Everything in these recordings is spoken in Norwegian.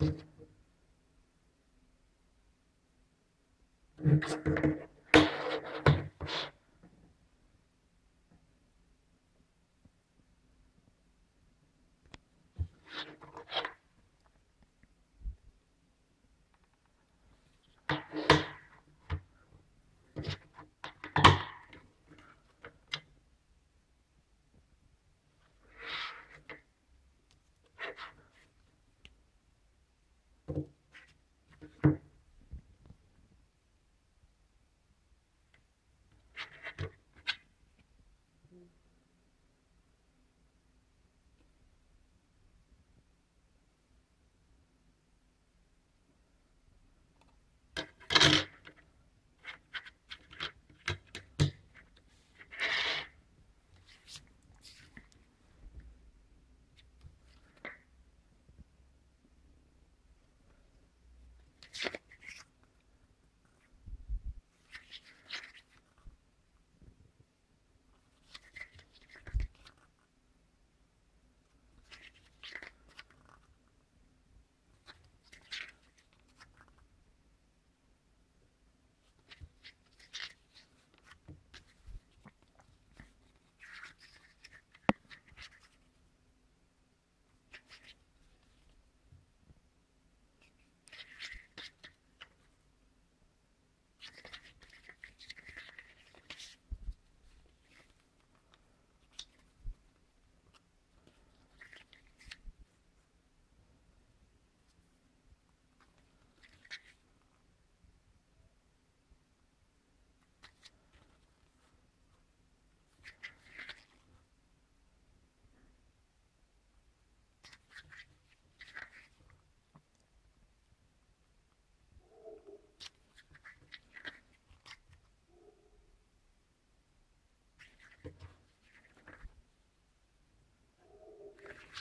Thank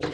Thank